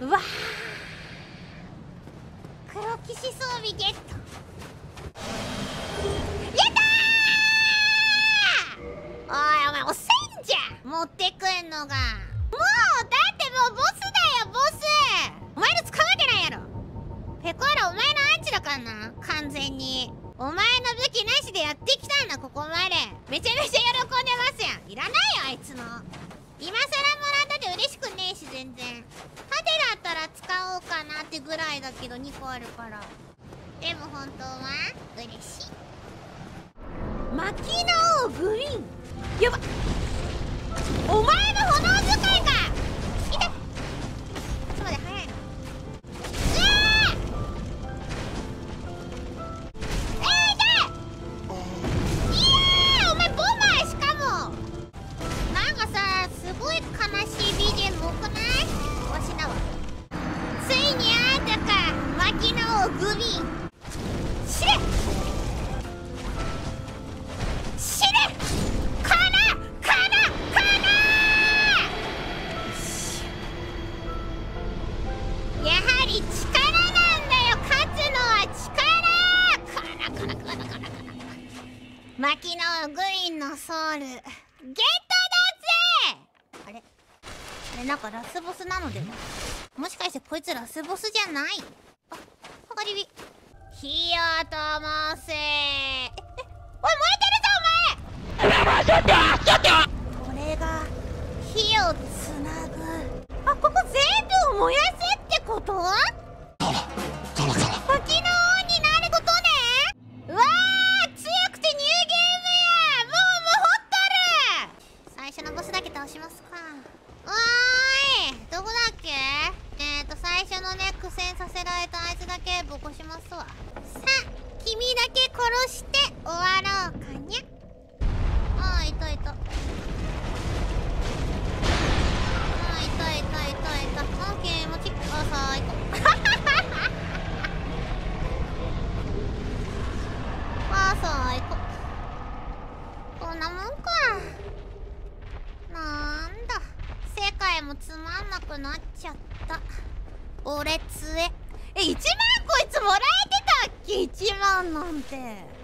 うわ黒騎士装備ゲットやったーおいお前遅いんじゃ持ってくん。のがもうだってもうボスだよボス。お前の使うわけないやろペコーラお前のアンチだからな完全にお前の武器なしでやってきたんだここまで。めちゃめちゃ喜んでますやん。いらないよあいつの。今更もらったって嬉しくねえし全然。ハテだったら使おうかなってぐらいだけど2個あるから。でも本当は嬉しい。マキナオグリーン。やばお前グリーン死ね。死ね。かなかなかなやはり力なんだよ勝つのは力。かなかなかなかなかなマキノグリーンのソウルゲットだぜ。あれあれなんかラスボスなのでは？もしかしてこいつラスボスじゃない？り火。をともせ。え えおい燃えてるぞお前。これが火をつなぐ。あここ全部を燃やすってこと？ゾロゾロ時の王になることね。うわー強くてニューゲームや。もうもうほっとる。最初のボスだけ倒しますか。おーいどこだっけえーと最初のね苦戦させられたあいつだけボコしますわ。さあ君だけ殺して終わろうかにゃ。あーいたいた。あーいたいたいたいた。オッケーもちっあ最高 あ最高こんなもんか。なんだ。世界もつまんなくなっちゃった。俺つええ1万こいつもらえてたっけ？1万なんて。